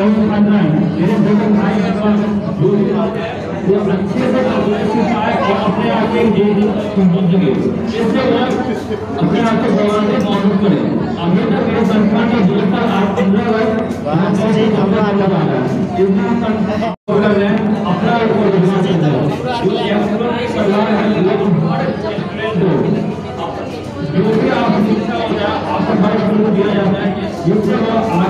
एवं छात्राएँ मेरे छोटे भाई है वो अच्छे से अपने और अपने आप के इससे अपने आप को भगवान से मौजूद करे अभी तक मेरे संस्था में दो साल पंद्रह वर्ष वहाँ से कमरा लगा रहा है इतना संस्था कर अपना को जो हैं हो भी आप है आपको को दिया जाता है जिससे वो आगे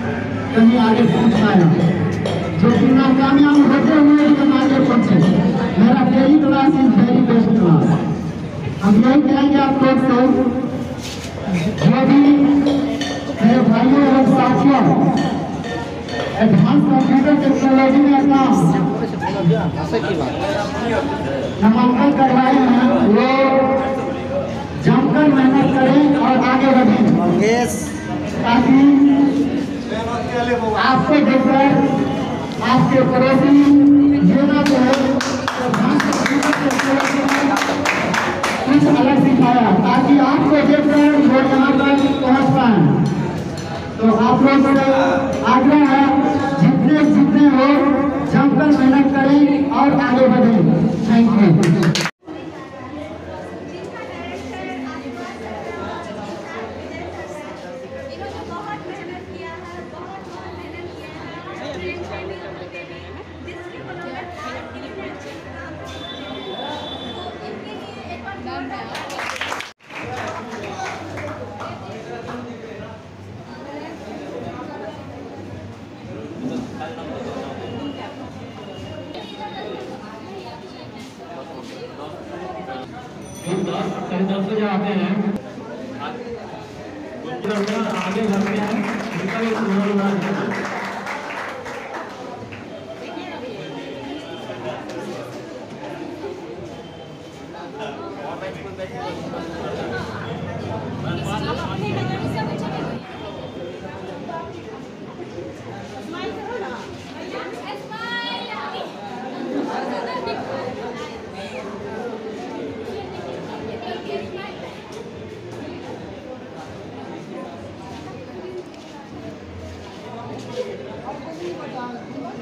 कहीं आगे पहुँच पाया जो कि नाकामयाब होते हुए भी हम आगे पहुँचे। मेरा daily class is very best class हम यही कहेंगे आप लोग से जो भी मेरे भाइयों और साथियों एडवांस कंप्यूटर टेक्नोलॉजी में अपना नामांकन करवाए हैं वो जमकर मेहनत करें और आगे बढ़ें। ताकि आपको देखकर आपके पड़ोसी ये ना कहे कि भांस कंप्यूटर टेक्नोलॉजी में कुछ अलग सिखाया ताकि आपको देखकर वो यहाँ पर पहुँच पाए। तो आप लोग से आग्रह है, जितने जितने हो जमकर मेहनत करें और आगे बढ़ें। थैंक यू दस बजे हैं आगे बढ़ते हैं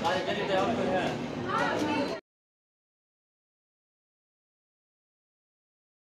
아니 내리 대학교 해. 아, 네.